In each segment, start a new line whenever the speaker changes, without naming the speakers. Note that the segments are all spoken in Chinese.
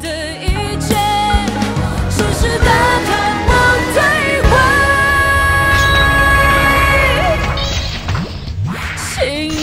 的一切，适时的看我退回，心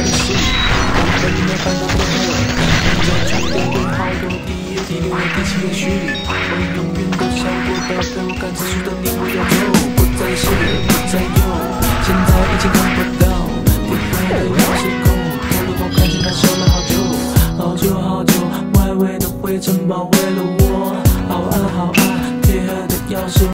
刚买的书，根本没办法多喝。看着充电对好友第一页、第六页、第七页虚拟，我永远都想不到被我感知书的你，我要走，不再是，不再有，现在已经看不到。第二的钥匙孔，透露我看见它收了好久，好久好久，外围的灰尘包围了我，好暗好暗，铁盒的钥匙。